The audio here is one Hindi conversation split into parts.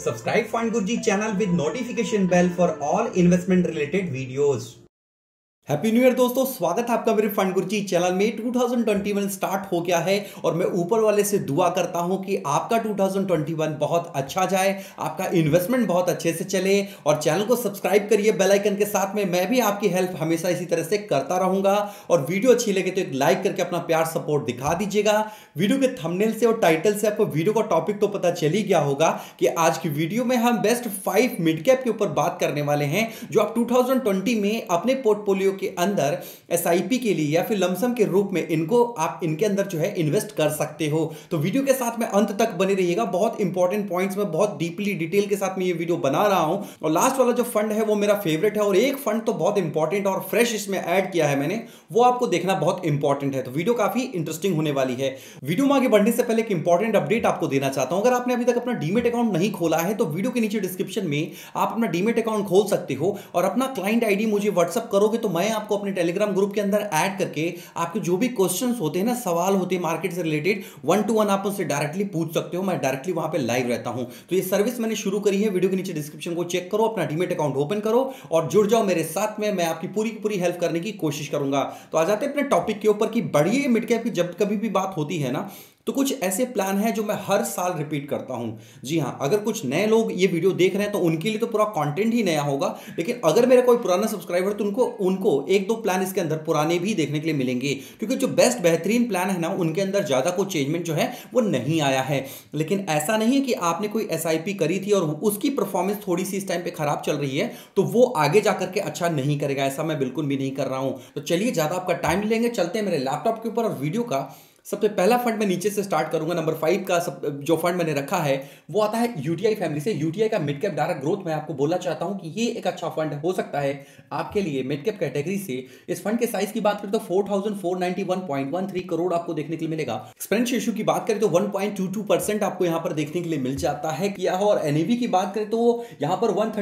Subscribe Fund Guruji channel with notification bell for all investment related videos. Happy new year दोस्तों, स्वागत है आपका मेरे फंड गुरुजी चैनल में। 2021 स्टार्ट हो गया है और मैं ऊपर वाले से दुआ करता हूँ कि आपका 2021 बहुत अच्छा जाए, आपका इन्वेस्टमेंट बहुत अच्छे से चले और चैनल को सब्सक्राइब करिए बेल आइकन के साथ में। मैं भी आपकी हेल्प हमेशा इसी तरह से करता रहूँगा और वीडियो अच्छी लगे तो एक लाइक करके अपना प्यार सपोर्ट दिखा दीजिएगा। वीडियो के थमनेल से और टाइटल से आपको वीडियो का टॉपिक तो पता चल ही गया होगा कि आज की वीडियो में हम बेस्ट फाइव मिड कैप के ऊपर बात करने वाले हैं, जो आप टू में अपने पोर्टफोलियो के अंदर एसआईपी के लिए या फिर लमसम के रूप में इनको आप इनके अंदर जो है इन्वेस्ट कर सकते हो। तो वीडियो के साथ में अंत तक बने रहिएगा। बहुत इंपॉर्टेंट पॉइंट्स में, बहुत डीपली डिटेल के साथ में ये वीडियो बना रहा हूँ। और लास्ट वाला जो फंड है, वो मेरा फेवरेट है। और एक फंड तो बहुत इंपॉर्टेंट और फ्रेश इसमें ऐड किया है मैंने, वो आपको देखना बहुत इंपॉर्टेंट है। तो वीडियो काफ़ी इंटरेस्टिंग होने वाली है। वीडियो में आगे बढ़ने से पहले एक इंपॉर्टेंट अपडेट आपको देना चाहता हूँ। अगर आपने अभी तक अपना डीमेट अकाउंट नहीं खोला है तो वीडियो के नीचे डिस्क्रिप्शन में आप अपना डीमेट अकाउंट खोल सकते हो। और अपना क्लाइंट आईडी मुझे व्हाट्सअप करोगे तो मैं आपको अपने टेलीग्राम ग्रुप के अंदर ऐड करके आपके जो भी क्वेश्चंस होते हैं ना, सवाल होते हैं मार्केट से रिलेटेड वन टू वन आप उनसे डायरेक्टली पूछ सकते हो। मैं डायरेक्टली वहाँ पे लाइव रहता हूँ। तो ये सर्विस मैंने शुरू करी है। वीडियो के नीचे डिस्क्रिप्शन को चेक करो, अपना डीमेट अकाउंट ओपन करो और जुड़ जाओ मेरे साथ में। मैं आपकी पूरी पूरी हेल्प करने की कोशिश करूँगा। तो आ जाते हैं अपने टॉपिक के ऊपर की बढ़िए मिड कैप की जब कभी भी बात होती है ना तो कुछ ऐसे प्लान हैं जो मैं हर साल रिपीट करता हूँ। जी हाँ, अगर कुछ नए लोग ये वीडियो देख रहे हैं तो उनके लिए तो पूरा कंटेंट ही नया होगा, लेकिन अगर मेरा कोई पुराना सब्सक्राइबर तो उनको उनको एक दो प्लान इसके अंदर पुराने भी देखने के लिए मिलेंगे, क्योंकि जो बेस्ट बेहतरीन प्लान है ना, उनके अंदर ज़्यादा कोई चेंजमेंट जो है, वो नहीं आया है। लेकिन ऐसा नहीं है कि आपने कोई एसआईपी करी थी और उसकी परफॉर्मेंस थोड़ी सी इस टाइम पर खराब चल रही है तो वो आगे जाकर के अच्छा नहीं करेगा, ऐसा मैं बिल्कुल भी नहीं कर रहा हूँ। तो चलिए, ज़्यादा आपका टाइम लेंगे, चलते हैं मेरे लैपटॉप के ऊपर और वीडियो का सबसे पहला फंड मैं नीचे से स्टार्ट करूँगा नंबर फाइव का सब, जो फंड मैंने रखा है, वो आता है यूटीआई फैमिली से। यूटीआई का मिड कैप डायरेक्ट ग्रोथ मैं आपको बोलना चाहता हूँ कि ये एक अच्छा फंड हो सकता है आपके लिए मिड कैप कैटेगरी से। इस फंड के साइज़ की बात करें तो फोर करोड़ आपको देखने के लिए मिलेगा। एक्सपेंस इशू की बात करें तो वन आपको यहाँ पर देखने के लिए मिल जाता है। किया और एनएवी की बात करें तो यहाँ पर वन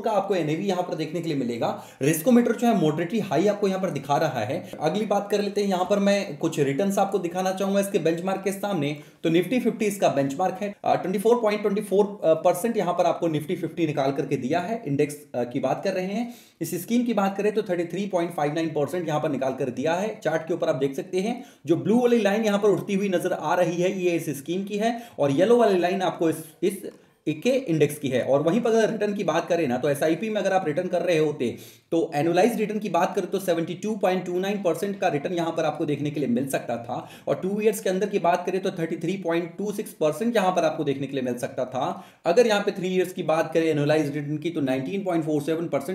का आपको एनएवी यहाँ पर देखने के लिए मिलेगा। रिस्कोमीटर जो है मोडरेटली हाई आपको यहाँ पर दिखा रहा है। अगली बात कर लेते हैं, यहाँ पर मैं कुछ रिटर्न आपको दिखाना चाहूँगा इसके बेंचमार्क के सामने तो निफ्टी 50 इसका बेंचमार्क है। 24.24 परसेंट यहाँ पर आपको निफ्टी 50 निकाल करके दिया है इंडेक्स की बात कर रहे हैं। इस स्कीम की बात करें तो 33.59 परसेंट यहाँ पर निकाल कर दिया है। चार्ट के ऊपर आप देख सकते हैं जो ब्लू वाली लाइन यहाँ पर उठती हुई नज़र आ रही है ये इस स्कीम की है और येलो वाली लाइन आपको इस, इस के इंडेक्स की है। और वहीं पर अगर रिटर्न की बात करें ना तो एसआईपी में अगर आप रिटर्न कर रहे होते तो एनुलाइज रिटर्न की बात करें तो 72.29 परसेंट का रिटर्न यहाँ पर आपको देखने के लिए मिल सकता था। और टू ईयर्स के अंदर की बात करें तो 33.26 परसेंट यहाँ पर आपको देखने के लिए मिल सकता था। अगर यहाँ पे थ्री ईयर्स की बात करें एनुलाइज रिटर्न की तो नाइनटीन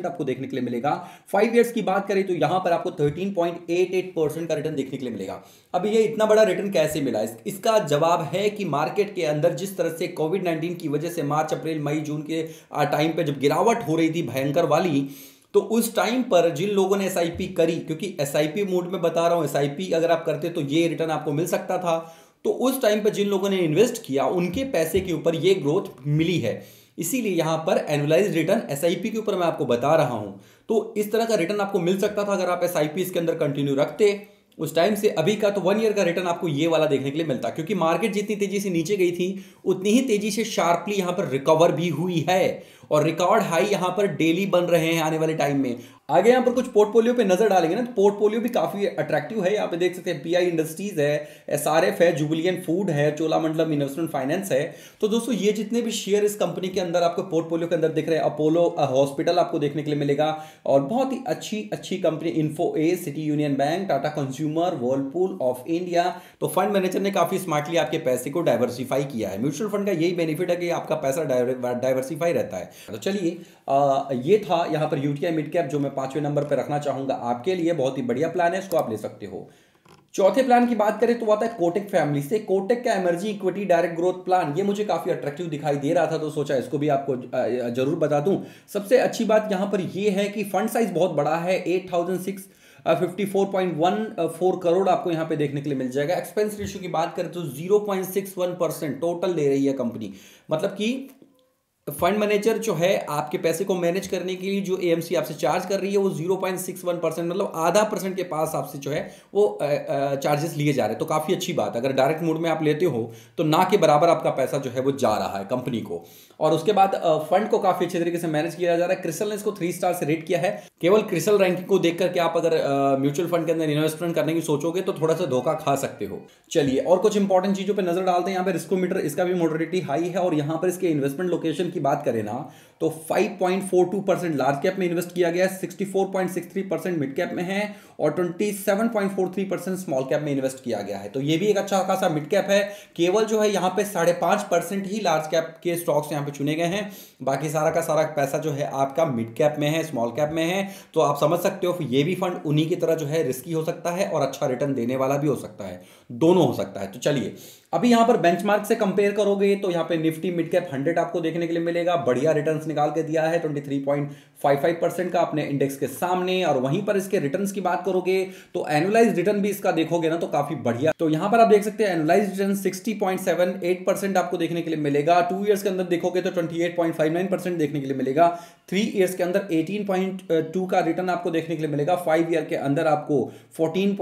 आपको देखने के लिए मिलेगा। फाइव ईयर्स की बात करें तो यहाँ पर आपको थर्टीन का रिटर्न देखने के लिए मिलेगा। अब ये इतना बड़ा रिटर्न कैसे मिला? इसका जवाब है कि मार्केट के अंदर जिस तरह से कोविड नाइन्टीन की वजह से मार्च, अप्रैल, मई, जून के टाइम पे जब गिरावट हो रही थी भयंकर वाली तो उस टाइम पर जिन लोगों ने एस करी, क्योंकि एस मोड में बता रहा हूँ एस अगर आप करते तो ये रिटर्न आपको मिल सकता था। तो उस टाइम पर जिन लोगों ने इन्वेस्ट किया, उनके पैसे के ऊपर ये ग्रोथ मिली है। इसीलिए यहाँ पर एनुलाइज रिटर्न एस के ऊपर मैं आपको बता रहा हूँ। तो इस तरह का रिटर्न आपको मिल सकता था अगर आप एस इसके अंदर कंटिन्यू रखते। उस टाइम से अभी का तो वन ईयर का रिटर्न आपको ये वाला देखने के लिए मिलता, क्योंकि मार्केट जितनी तेज़ी से नीचे गई थी, उतनी ही तेज़ी से शार्पली यहाँ पर रिकवर भी हुई है। और रिकॉर्ड हाई यहाँ पर डेली बन रहे हैं आने वाले टाइम में। आगे यहाँ पर कुछ पोर्टफोलियो पे नज़र डालेंगे ना तो पोर्टफोलियो भी काफ़ी अट्रैक्टिव है। यहाँ पे देख सकते हैं पीआई इंडस्ट्रीज़ है एसआरएफ है जुबिलियन फ़ूड है, चोलामंडलम इन्वेस्टमेंट फाइनेंस है। तो दोस्तों, ये जितने भी शेयर इस कंपनी के अंदर आपको पोर्टफोलियो के अंदर दिख रहे हैं अपोलो हॉस्पिटल आपको देखने के लिए मिलेगा। और बहुत ही अच्छी अच्छी company info A city union bank Tata consumer Whirlpool of India तो फंड मैनेजर ने काफ़ी स्मार्टली आपके पैसे को डाइवर्सिफाई किया है। म्यूचुअल फंड का यही बेनिफिट है कि आपका पैसा डाइवर्सिफाई रहता है। तो चलिए ये था यहाँ पर यूटीआई मिड कैप जो मैं पाँचवें नंबर पर रखना चाहूँगा। आपके लिए बहुत ही बढ़िया प्लान है, इसको आप ले सकते हो। चौथे प्लान की बात करें तो आता है कोटेक फैमिली से। कोटेक का emerging equity direct growth plan ये मुझे काफ़ी अट्रैक्टिव दिखाई दे रहा था तो सोचा इसको भी आपको ज़रूर बता दूँ। सबसे अच्छी बात यहाँ पर ये है कि फंड साइज़ बहुत बड़ा है eight thousand six fifty four point one four crore आपको यहाँ पे देखने के लिए मिल जाएगा। एक्सपेंस रेशियो की बात करें तो zero point six one percent total ले रही है कंपनी मतलब कि फंड मैनेजर जो है, आपके पैसे को मैनेज करने के लिए जो एएमसी आपसे चार्ज कर रही है, वो zero point six one percent मतलब आधा परसेंट के पास आपसे जो है, वो चार्जेस लिए जा रहे हैं। तो काफ़ी अच्छी बात है। अगर डायरेक्ट मोड में आप लेते हो तो ना के बराबर आपका पैसा जो है, वो जा रहा है कंपनी को। और उसके बाद फंड को काफ़ी अच्छे तरीके से मैनेज किया जा रहा है। क्रिसल ने इसको थ्री स्टार से रेट किया है। केवल क्रिसल रैंकिंग को देख करके आप अगर म्यूचुअल फंड के अंदर इन्वेस्टमेंट करने की सोचोगे तो थोड़ा सा धोखा खा सकते हो। चलिए, और कुछ इंपॉर्टेंट चीज़ों पर नज़र डालते हैं। यहाँ पर रिस्कोमीटर इसका भी मोडरिटी हाई है। और यहाँ पर इसके इन्वेस्टमेंट लोकेशन की बात करें ना तो 5.42 परसेंट लार्ज कैप में इन्वेस्ट किया गया है 64.63 परसेंट मिड कैप में है और 27.43 परसेंट स्मॉल कैप में इन्वेस्ट किया गया है। तो ये भी एक अच्छा खासा मिड कैप है। केवल जो है यहाँ पे साढ़े पाँच परसेंट ही लार्ज कैप के स्टॉक्स यहाँ पे चुने गए हैं। बाकी सारा का सारा पैसा जो है आपका मिड कैप में है स्मॉल कैप में है। तो आप समझ सकते हो ये भी फंड उन्हीं की तरह जो है रिस्की हो सकता है और अच्छा रिटर्न देने वाला भी हो सकता है। दोनों हो सकता है। तो चलिए अभी यहाँ पर बेंचमार्क से कंपेयर करोगे तो यहाँ पे निफ्टी मिड कैप हंड्रेड आपको देखने के लिए मिलेगा। बढ़िया रिटर्न्स निकाल के दिया है। 23.55 परसेंट का अपने इंडेक्स के सामने और वहीं पर इसके रिटर्न्स की बात करोगे तो एनुलाइज रिटर्न भी इसका देखोगे ना तो काफ़ी बढ़िया। तो यहाँ पर आप देख सकते हैं एनुलाइज रिटर्न सिक्सटी आपको देखने के लिए मिलेगा। टू ईयर्स के अंदर देखोगे तो ट्वेंटी देखने के लिए मिलेगा। थ्री ईयर्स के अंदर एटीन का रिटर्न आपको देखने के लिए मिलेगा। फाइव ईयर के अंदर आपको फोर्टीन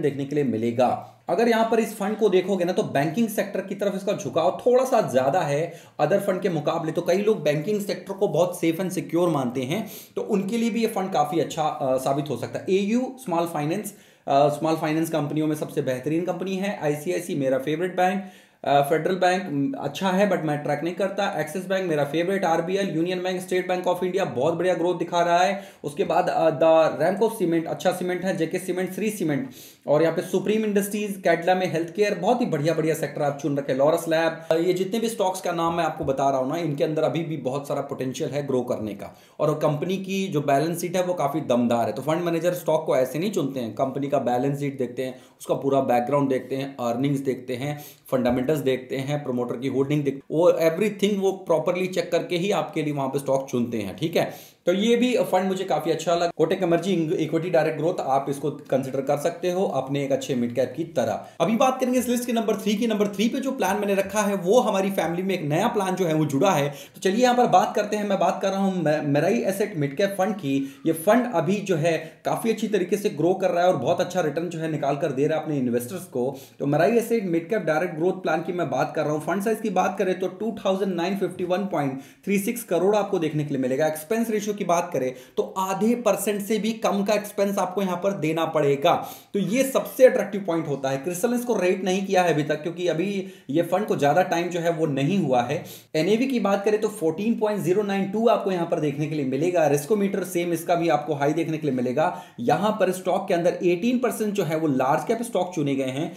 देखने के लिए मिलेगा। अगर यहाँ पर इस फंड को देखोगे ना तो बैंकिंग सेक्टर की तरफ़ इसका झुकाव थोड़ा सा ज़्यादा है। अदर फंड के मुकाबले तो कई लोग बैंकिंग सेक्टर को बहुत सेफ़ एंड सिक्योर मानते हैं तो उनके लिए भी ये फंड काफ़ी अच्छा आ, साबित हो सकता है। AU small finance small finance कंपनियों में सबसे बेहतरीन कंपनी है। आईसीआईसी मेरा फेवरेट बैंक फेडरल बैंक अच्छा है बट मैं ट्रैक नहीं करता। एक्सिस बैंक मेरा favourite RBL union bank state bank of India बहुत बढ़िया ग्रोथ दिखा रहा है। उसके बाद द रैंक ऑफ़ सीमेंट अच्छा सीमेंट है जेके सीमेंट श्री सीमेंट और यहाँ पे सुप्रीम इंडस्ट्रीज़ कैडला में हेल्थ केयर बहुत ही बढ़िया बढ़िया सेक्टर आप चुन रखे लॉरस लैब ये जितने भी स्टॉक्स का नाम मैं आपको बता रहा हूँ ना, इनके अंदर अभी भी बहुत सारा पोटेंशियल है ग्रो करने का। और कंपनी की जो बैलेंस शीट है, वो काफ़ी दमदार है। तो फंड मैनेजर स्टॉक को ऐसे नहीं चुनते हैं। कंपनी का बैलेंस शीट देखते हैं, उसका पूरा बैकग्राउंड देखते हैं अर्निंग्स देखते हैं फंडामेंटल्स देखते हैं प्रोमोटर की होल्डिंग देखते वो एवरीथिंग वो प्रॉपरली चेक करके ही आपके लिए वहाँ पे स्टॉक चुनते हैं, ठीक है? तो ये भी फंड मुझे काफ़ी अच्छा लगा। Kotak emerging equity direct growth आप इसको कंसिडर कर सकते हो अपने एक अच्छे मिड कैप की तरह। अभी बात करेंगे इस लिस्ट के नंबर थ्री की। नंबर थ्री पे जो प्लान मैंने रखा है, वो हमारी फैमिली में एक नया प्लान जो है, वो जुड़ा है। तो चलिए यहाँ पर बात करते हैं। मैं बात कर रहा हूँ Mirae asset mid cap fund की। ये फंड अभी जो है, काफ़ी अच्छी तरीके से ग्रो कर रहा है और बहुत अच्छा रिटर्न जो है निकाल कर दे रहा है अपने इन्वेस्टर्स को। तो Mirae asset mid cap direct growth plan की मैं बात कर रहा हूँ। फंड साइज़ की बात करें तो टू करोड़ आपको देखने के लिए मिलेगा। एक्सपेंस रेशियो की बात करें तो आधे परसेंट से भी कम का एक्सपेंस आपको यहाँ पर देना पड़ेगा। तो ये सबसे अट्रैक्टिव पॉइंट होता है। क्रिस्टल ने इसको रेट नहीं किया है अभी तक, क्योंकि अभी ये फंड को ज़्यादा टाइम जो है वो नहीं हुआ है। एनएवी की बात करें तो 14.092 आपको यहाँ पर देखने के लिए मिलेगा। रिस्कोमीटर सेम इसका भी आपको हाई देखने के लिए मिलेगा। यहाँ पर स्टॉक के अंदर 18 जो है वो लार्ज कैप स्टॉक चुने गए हैं।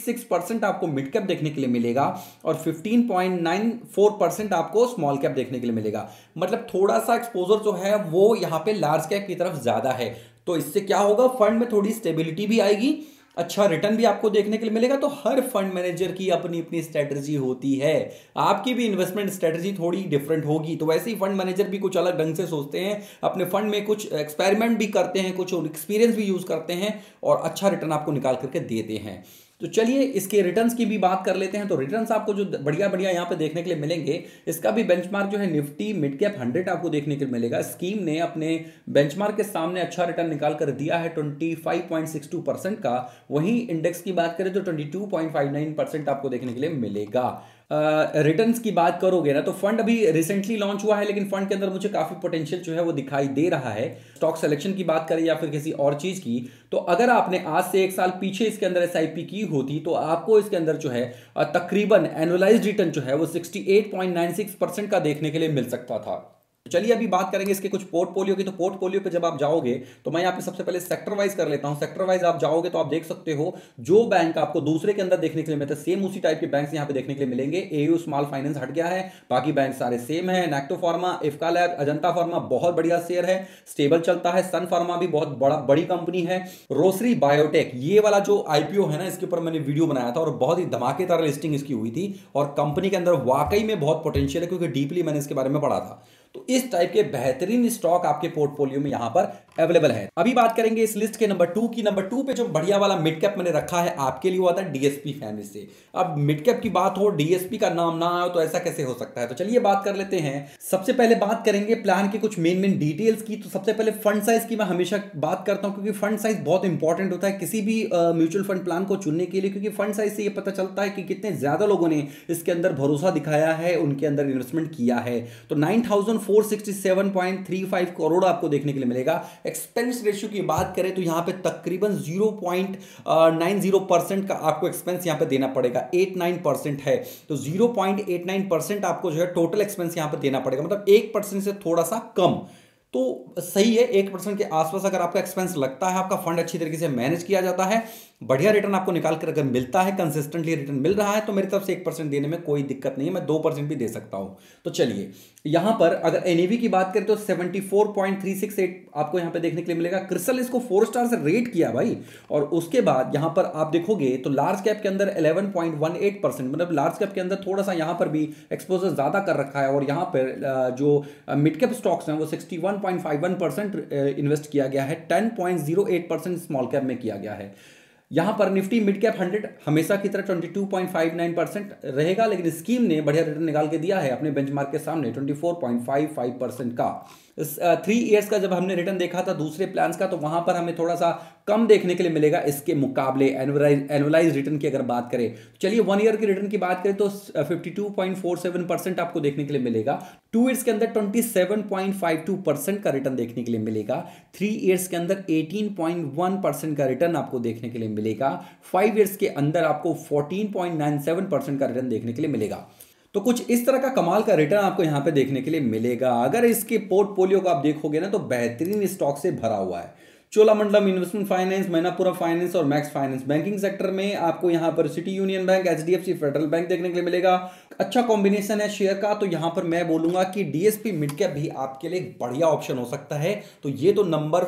60.66 परसेंट आपको मिड कैप देखने के लिए मिलेगा और 15.94 आपको स्मॉल कैप देखने के लिए मिलेगा। मतलब थोड़ा सा एक्सपोजर जो है वो यहाँ पे लार्ज कैप की तरफ़ ज़्यादा है। तो इससे क्या होगा? फंड में थोड़ी स्टेबिलिटी भी आएगी अच्छा रिटर्न भी आपको देखने के लिए मिलेगा। तो हर फंड मैनेजर की अपनी अपनी स्ट्रेटजी होती है। आपकी भी इन्वेस्टमेंट स्ट्रेटजी थोड़ी डिफरेंट होगी। तो वैसे ही फंड मैनेजर भी कुछ अलग ढंग से सोचते हैं, अपने फंड में कुछ एक्सपेरिमेंट भी करते हैं, कुछ एक्सपीरियंस भी यूज़ करते हैं और अच्छा रिटर्न आपको निकाल करके देते हैं। तो चलिए इसके रिटर्न्स की भी बात कर लेते हैं। तो रिटर्न्स आपको जो बढ़िया बढ़िया यहाँ पे देखने के लिए मिलेंगे, इसका भी बेंचमार्क जो है निफ्टी मिड कैप हंड्रेड आपको देखने के लिए मिलेगा। स्कीम ने अपने बेंचमार्क के सामने अच्छा रिटर्न निकाल कर दिया है twenty five point six two percent का। वहीं इंडेक्स की बात करें तो ट्वेंटी परसेंट आपको देखने के लिए मिलेगा। रिटर्न्स की बात करोगे ना तो फंड अभी रिसेंटली लॉन्च हुआ है, लेकिन फंड के अंदर मुझे काफ़ी पोटेंशियल जो है वो दिखाई दे रहा है। स्टॉक सिलेक्शन की बात करें या फिर किसी और चीज़ की तो अगर आपने आज से एक साल पीछे इसके अंदर एस की होती तो आपको इसके अंदर जो है तकरीबन एनुअलाइज रिटर्न जो है वो सिक्सटी का देखने के लिए मिल सकता था। चलिए अभी बात करेंगे इसके कुछ पोर्टफोलियो की। तो पोर्टफोलियो पे जब आप जाओगे तो मैं यहाँ पे सबसे पहले सेक्टर वाइज कर लेता हूँ। सेक्टर वाइज आप जाओगे तो आप देख सकते हो, जो बैंक आपको दूसरे के अंदर देखने के लिए मिलते हैं सेम उसी टाइप के बैंक यहाँ पे देखने के लिए मिलेंगे। एयू स्मॉल फाइनेंस हट गया है, बाकी बैंक सारे सेम है। नेक्टो फार्मा इफ्का लैब अजंता फार्मा बहुत बढ़िया शेयर है। स्टेबल चलता है सन फार्मा भी बहुत बड़ा, बड़ी कंपनी है। रोसरी बायोटेक ये वाला जो आईपीओ है ना, इसके ऊपर मैंने वीडियो बनाया था और बहुत ही धमाकेदार लिस्टिंग इसकी हुई थी। और कंपनी के अंदर वाकई में बहुत पोटेंशियल है, क्योंकि डीपली मैंने इसके बारे में पढ़ा था। तो इस टाइप के बेहतरीन स्टॉक आपके पोर्टफोलियो में यहाँ पर अवेलेबल है। अभी बात करेंगे इस लिस्ट के नंबर टू की। नंबर टू पे जो बढ़िया वाला मिड कैप मैंने रखा है, आपके लिए हुआ था डीएसपी फैमिली से। अब मिड कैप की बात हो डीएसपी का नाम ना आए तो ऐसा कैसे हो सकता है? तो चलिए बात कर लेते हैं। सबसे पहले बात करेंगे प्लान के कुछ मेन मेन डिटेल्स की। तो सबसे पहले फंड साइज़ की मैं हमेशा बात करता हूँ, क्योंकि फंड साइज़ बहुत इंपॉर्टेंट होता है किसी भी म्यूचुअल फंड प्लान को चुनने के लिए। क्योंकि फंड साइज़ से ये पता चलता है कि कितने ज़्यादा लोगों ने इसके अंदर भरोसा दिखाया है, उनके अंदर इन्वेस्टमेंट किया है। तो नाइन करोड़ आपको देखने के लिए मिलेगा। एक्सपेंस रेशियो की बात करें तो यहाँ पे तकरीबन 0.90 परसेंट का आपको एक्सपेंस यहाँ पे देना पड़ेगा। 89 परसेंट है। तो 0.89 परसेंट आपको जो है टोटल एक्सपेंस यहाँ पे देना पड़ेगा। मतलब एक परसेंट से थोड़ा सा कम। तो सही है, एक परसेंट के आसपास अगर आपका एक्सपेंस लगता है, आपका फंड अच्छी तरीके से मैनेज किया जाता है। बढ़िया रिटर्न आपको निकाल कर अगर मिलता है कंसिस्टेंटली रिटर्न मिल रहा है तो मेरी तरफ़ से एक परसेंट देने में कोई दिक्कत नहीं है, मैं दो परसेंट भी दे सकता हूँ। तो चलिए, यहाँ पर अगर एनएवी की बात करें तो 74.368 आपको यहाँ पे देखने के लिए मिलेगा। क्रिसल इसको फोर स्टार से रेट किया भाई, और उसके बाद यहाँ पर आप देखोगे तो लार्ज कैप के अंदर 11.18 परसेंट मतलब लार्ज कैप के अंदर थोड़ा सा यहाँ पर भी एक्सपोजर ज़्यादा कर रखा है, और यहाँ पर जो मिड कैप स्टॉक्स हैं, वो 61.51 परसेंट इन्वेस्ट किया गया है 10.08 परसेंट स्मॉल कैप में किया गया है। यहाँ पर निफ्टी मिड कैप हंड्रेड हमेशा की तरह 22.59 परसेंट रहेगा, लेकिन स्कीम ने बढ़िया रिटर्न निकाल के दिया है अपने बेंचमार्क के सामने 24.55 परसेंट का। थ्री ईयर्स का जब हमने रिटर्न देखा था दूसरे प्लान्स का तो वहाँ पर हमें थोड़ा सा कम देखने के लिए मिलेगा इसके मुकाबले एनुअलाइज रिटर्न की अगर बात करें। चलिए वन ईयर के रिटर्न की बात करें तो 52.47 परसेंट आपको देखने के लिए मिलेगा। टू ईयर्स के अंदर 27.52 परसेंट का रिटर्न देखने के लिए मिलेगा। थ्री ईयर्स के अंदर 18.1 परसेंट का रिटर्न आपको देखने के लिए मिलेगा। फाइव ईयर्स के अंदर आपको 14.97 परसेंट का रिटर्न देखने के लिए मिलेगा। तो कुछ इस तरह का कमाल का रिटर्न आपको यहाँ पे देखने के लिए मिलेगा। अगर इसके पोर्टफोलियो को आप देखोगे ना तो बेहतरीन स्टॉक से भरा हुआ है। Cholamandalam Investment Finance Manappuram Finance और मैक्स फाइनेंस बैंकिंग सेक्टर में आपको यहाँ पर City Union Bank HDFC Federal Bank देखने के लिए मिलेगा। अच्छा कॉम्बिनेशन है शेयर का तो यहाँ पर मैं बोलूँगा कि डीएसपी मिड कैप भी आपके लिए एक बढ़िया ऑप्शन हो सकता है। तो ये तो नंबर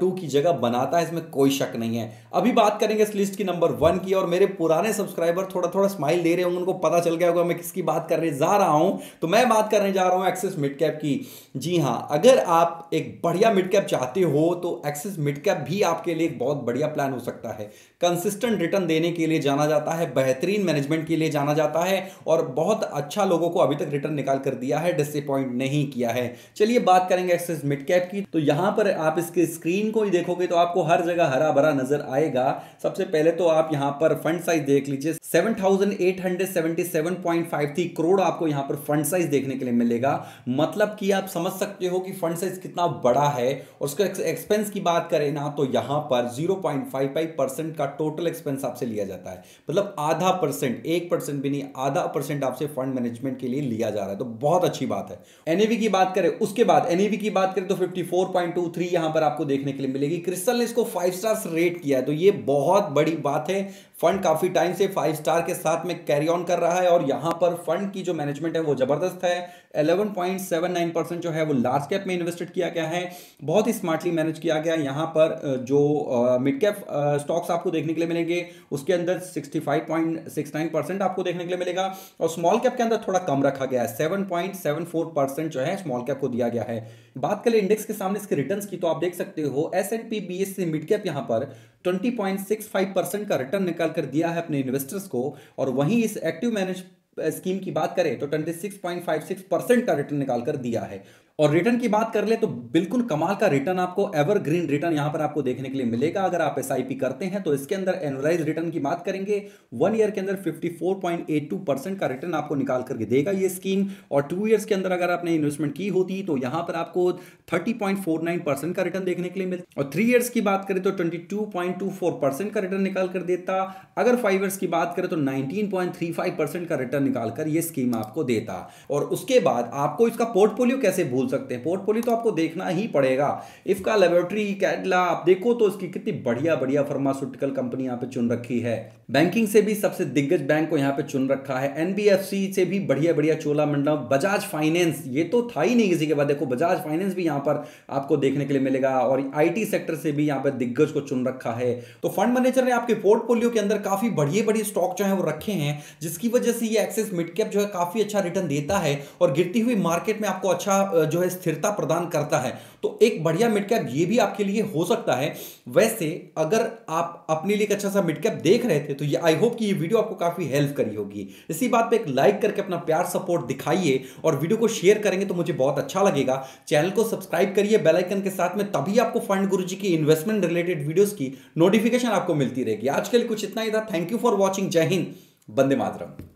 टू की जगह बनाता है, इसमें कोई शक नहीं है। अभी बात करेंगे इस लिस्ट की नंबर वन की, और मेरे पुराने सब्सक्राइबर थोड़ा थोड़ा स्माइल दे रहे होंगे, उनको पता चल गया होगा मैं किसकी बात करने जा रहा हूँ। तो मैं बात करने जा रहा हूँ एक्सिस मिड कैप की। जी हाँ अगर आप एक बढ़िया मिड कैप चाहते हो तो एक्सिस मिड कैप भी आपके लिए एक बहुत बढ़िया प्लान हो सकता है। कंसिस्टेंट रिटर्न देने के लिए जाना जाता है, बेहतरीन मैनेजमेंट के लिए जाना जाता है, और बहुत अच्छा लोगों को अभी तक रिटर्न निकाल कर दिया है डिसअपॉइंट नहीं किया है। चलिए बात करेंगे एक्सेस मिड कैप की। तो यहाँ पर आप इसके स्क्रीन को ही देखोगे तो आपको हर जगह हरा भरा नज़र आएगा। सबसे पहले तो आप यहाँ पर फंड साइज़ देख लीजिए। 7,877.53 करोड़ आपको यहाँ पर फंड साइज़ देखने के लिए मिलेगा। मतलब कि आप समझ सकते हो कि फंड साइज़ कितना बड़ा है। और उसका एक्सपेंस की बात करें ना तो यहाँ पर 0.55 परसेंट का टोटल एक्सपेंस आपसे लिया जाता है। मतलब आधा परसेंट एक परसेंट भी नहीं आधा परसेंट आपसे फंड मैनेजमेंट के लिए लिया जा रहा है तो बहुत अच्छी बात है। एनएवी की बात करें, उसके बाद एनएवी की बात करें तो 54.23 यहाँ पर आपको देखने के लिए मिलेगी। क्रिस्टल ने इसको फाइव स्टार्स रेट किया है तो ये बहुत बड़ी बात है। फंड काफ़ी टाइम से फाइव स्टार के साथ में कैरी ऑन कर रहा है और यहाँ पर फंड की जो मैनेजमेंट है वो ज़बरदस्त है। 11.79 परसेंट जो है वो लार्ज कैप में इन्वेस्टेड किया गया है। बहुत ही स्मार्टली मैनेज किया गया यहाँ पर जो मिड कैप स्टॉक्स आपको देखने के लिए मिलेंगे, उसके अंदर 65.69 परसेंट आपको देखने के लिए मिलेगा और स्मॉल कैप के अंदर थोड़ा कम रखा गया है। 7.74 परसेंट जो है स्मॉल कैप को दिया गया है। बात करें इंडेक्स के सामने इसके रिटर्न्स की तो आप देख सकते हो S and P B S C mid cap यहाँ पर 20.65 परसेंट का रिटर्न निकाल कर दिया है अपने इन्वेस्टर्स को और वहीं इस एक्टिव मैनेज स्कीम की बात करें तो 26.56 परसेंट का रिटर्न निकाल कर दिया है। और रिटर्न की बात कर ले तो बिल्कुल कमाल का रिटर्न आपको एवरग्रीन रिटर्न यहाँ पर आपको देखने के लिए मिलेगा। अगर आप एसआईपी करते हैं तो इसके अंदर एनुलाइज रिटर्न की बात करेंगे। वन ईयर के अंदर 54.82 परसेंट का रिटर्न आपको निकाल करके देगा ये स्कीम और टू ईयर्स के अंदर अगर आपने इन्वेस्टमेंट की होती तो यहाँ पर आपको 30.49 परसेंट का रिटर्न देखने के लिए मिलता और थ्री ईयर्स की बात करें तो ट्वेंटी परसेंट का रिटर्न निकाल कर देता। अगर फाइव ईयर्स की बात करें तो नाइनटीन परसेंट का रिटर्न निकालकर ये स्कीम आपको देता। और उसके बाद आपको इसका पोर्टफोलियो कैसे भूल सकते हैं। पोर्टफोलियो तो आपको देखना ही पड़ेगा। इफका लेबोरेटरी, कैडला, आप देखो तो इसकी कितनी बढ़िया बढ़िया फार्मास्यूटिकल कंपनी यहाँ पे चुन रखी है। बैंकिंग से भी सबसे दिग्गज बैंक को यहाँ पे चुन रखा है। एनबीएफसी से भी बढ़िया बढ़िया चोला मंडलम बजाज फाइनेंस, ये तो था ही नहीं किसी के बाद। देखो, बजाज फाइनेंस भी यहाँ पर आपको देखने के लिए मिलेगा और आईटी सेक्टर से भी यहाँ पर दिग्गज को चुन रखा है। तो फंड मैनेजर ने आपके पोर्टफोलियो के अंदर काफ़ी बढ़िया बढ़िया स्टॉक जो है वो रखे हैं, जिसकी वजह से ये एक्सेस मिड कैप जो है काफ़ी अच्छा रिटर्न देता है और गिरती हुई मार्केट में आपको अच्छा जो है स्थिरता प्रदान करता है। तो एक बढ़िया मिड कैप ये भी आपके लिए हो सकता है। वैसे अगर आप अपने लिए एक अच्छा सा मिड कैप देख रहे थे तो ये आई होप कि ये वीडियो आपको काफ़ी हेल्प करी होगी। इसी बात पे एक लाइक करके अपना प्यार सपोर्ट दिखाइए और वीडियो को शेयर करेंगे तो मुझे बहुत अच्छा लगेगा। चैनल को सब्सक्राइब करिए बेलाइकन के साथ में तभी आपको फंड गुरु जी की इन्वेस्टमेंट रिलेटेड वीडियोस की नोटिफिकेशन आपको मिलती रहेगी। आज के लिए कुछ इतना ही था। थैंक यू फॉर वॉचिंग जय हिंद। बंदे मातरम।